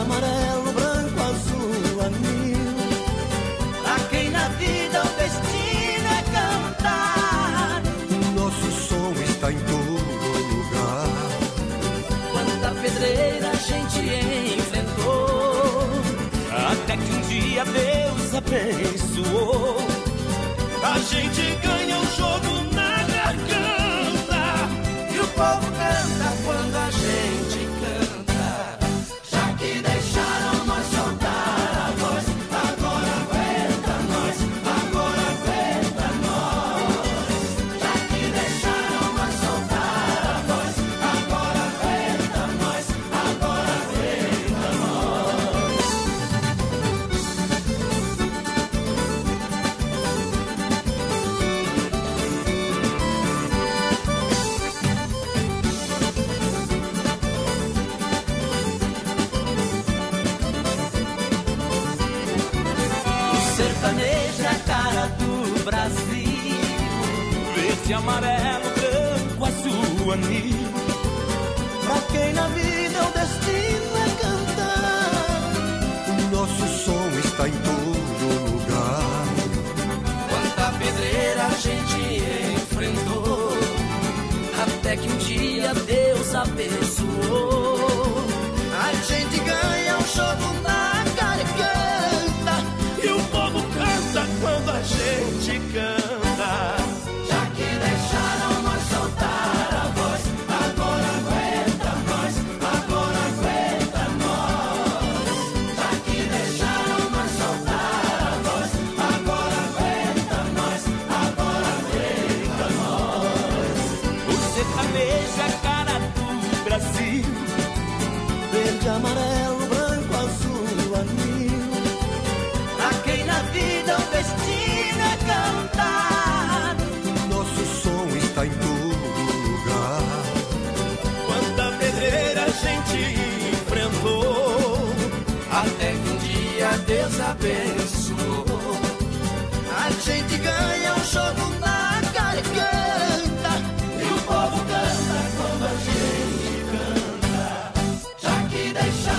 amarelo, branco, azul, anil. Pra quem na vida o destino é cantar, o nosso som está em todo lugar. Quanta pedreira a gente enfrentou, até que um dia Deus abençoou. A gente ganhou. sertanejo a cara do Brasil. Verde, amarelo, branco, azul, anil. Pra quem na vida o destino é cantar, o nosso som está em todo lugar. Quanta pedreira a gente enfrentou, até que um dia Deus abençoou. Deus abençoou. A gente ganha um jogo na garganta e o povo canta como a gente canta. Já que deixar